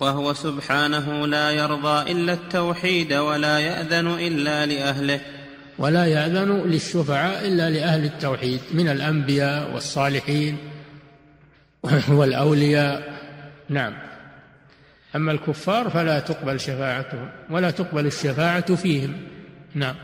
وهو سبحانه لا يرضى إلا التوحيد ولا يأذن إلا لأهله. ولا يأذن للشفعاء إلا لأهل التوحيد من الأنبياء والصالحين والأولياء. نعم. أما الكفار فلا تقبل شفاعتهم ولا تقبل الشفاعة فيهم. نعم.